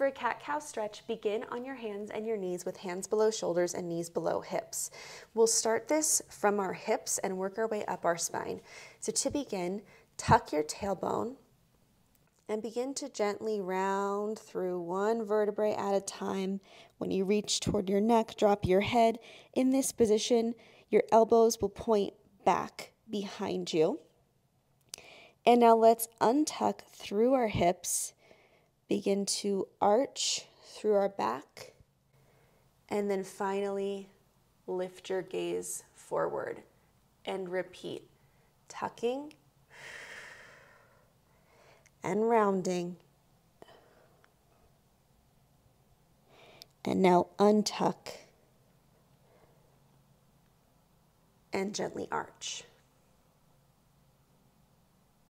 For a cat-cow stretch, begin on your hands and your knees with hands below shoulders and knees below hips. We'll start this from our hips and work our way up our spine. So to begin, tuck your tailbone and begin to gently round through one vertebrae at a time. When you reach toward your neck, drop your head. In this position, your elbows will point back behind you. And now let's untuck through our hips, begin to arch through our back, and then finally lift your gaze forward and repeat, tucking and rounding. And now untuck and gently arch.